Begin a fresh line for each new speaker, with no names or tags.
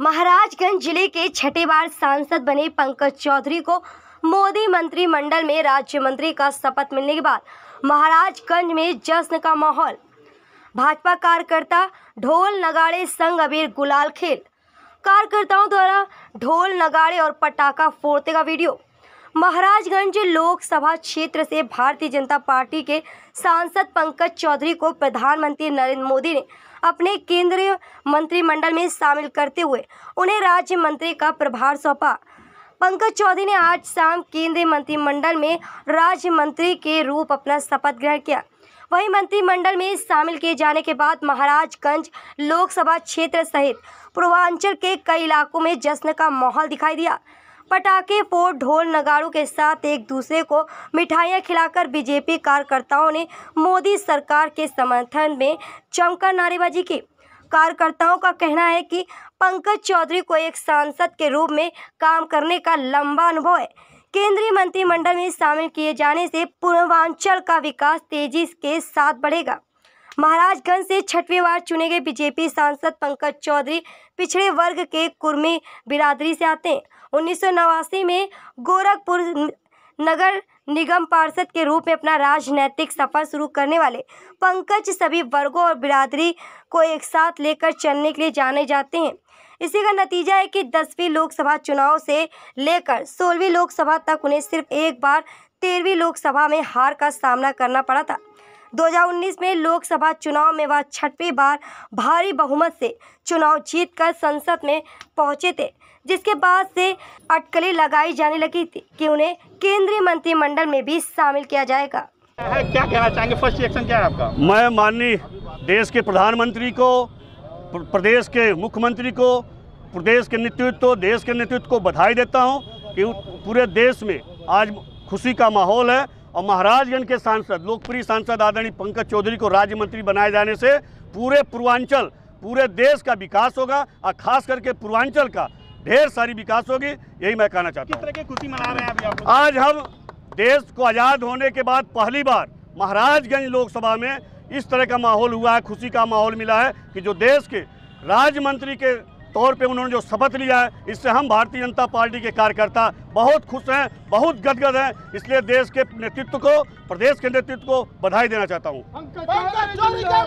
महाराजगंज ज़िले के छठे बार सांसद बने पंकज चौधरी को मोदी मंत्रिमंडल में राज्य मंत्री का शपथ मिलने के बाद महाराजगंज में जश्न का माहौल। भाजपा कार्यकर्ता ढोल नगाड़े संग अबीर गुलाल खेल। कार्यकर्ताओं द्वारा ढोल नगाड़े और पटाखा फोड़ते का वीडियो। महाराजगंज लोकसभा क्षेत्र से भारतीय जनता पार्टी के सांसद पंकज चौधरी को प्रधानमंत्री नरेंद्र मोदी ने अपने केंद्रीय मंत्रिमंडल में शामिल करते हुए उन्हें राज्य मंत्री का प्रभार सौंपा। पंकज चौधरी ने आज शाम केंद्रीय मंत्रिमंडल में राज्य मंत्री के रूप अपना शपथ ग्रहण किया। वहीं मंत्रिमंडल में शामिल किए जाने के बाद महाराजगंज लोकसभा क्षेत्र सहित पूर्वांचल के कई इलाकों में जश्न का माहौल दिखाई दिया। पटाखे, फोड़, ढोल, नगाड़ों के साथ एक दूसरे को मिठाइयाँ खिलाकर बीजेपी कार्यकर्ताओं ने मोदी सरकार के समर्थन में जमकर नारेबाजी की। कार्यकर्ताओं का कहना है कि पंकज चौधरी को एक सांसद के रूप में काम करने का लंबा अनुभव है। केंद्रीय मंत्रिमंडल में शामिल किए जाने से पूर्वांचल का विकास तेज़ी के साथ बढ़ेगा। महाराजगंज से छठवीं बार चुने गए बीजेपी सांसद पंकज चौधरी पिछड़े वर्ग के कुर्मी बिरादरी से आते हैं। उन्नीस सौ नवासी में गोरखपुर नगर निगम पार्षद के रूप में अपना राजनैतिक सफ़र शुरू करने वाले पंकज सभी वर्गों और बिरादरी को एक साथ लेकर चलने के लिए जाने जाते हैं। इसी का नतीजा है कि दसवीं लोकसभा चुनाव से लेकर सोलहवीं लोकसभा तक उन्हें सिर्फ़ एक बार तेरहवीं लोकसभा में हार का सामना करना पड़ा था। 2019 में लोकसभा चुनाव में वह छठवीं बार भारी बहुमत से चुनाव जीतकर संसद में पहुँचे थे जिसके बाद से अटकलें लगाई जाने लगी थी कि उन्हें केंद्रीय मंत्रिमंडल में भी शामिल किया जाएगा।
क्या कहना चाहेंगे? फ़र्स्ट रिएक्शन क्या है आपका?
मैं माननीय देश के प्रधानमंत्री को प्र- प्रदेश के मुख्यमंत्री को प्रदेश के नेतृत्व देश के नेतृत्व को बधाई देता हूँ कि पूरे देश में आज खुशी का माहौल है। और महाराजगंज के सांसद लोकप्रिय सांसद आदरणीय पंकज चौधरी को राज्य मंत्री बनाए जाने से पूरे पूर्वांचल पूरे देश का विकास होगा और खास करके पूर्वांचल का ढेर सारी विकास होगी यही मैं कहना चाहता
किस
हूँ
तरह की खुशी मना रहे हैं अभी आप
आज हम देश को आज़ाद होने के बाद पहली बार महाराजगंज लोकसभा में इस तरह का माहौल हुआ है खुशी का माहौल मिला है कि जो देश के राज्य मंत्री के तौर पे उन्होंने जो शपथ लिया है, इससे हम भारतीय जनता पार्टी के कार्यकर्ता बहुत खुश हैं, बहुत गदगद हैं। इसलिए देश के नेतृत्व को, प्रदेश के नेतृत्व को बधाई देना चाहता हूँ।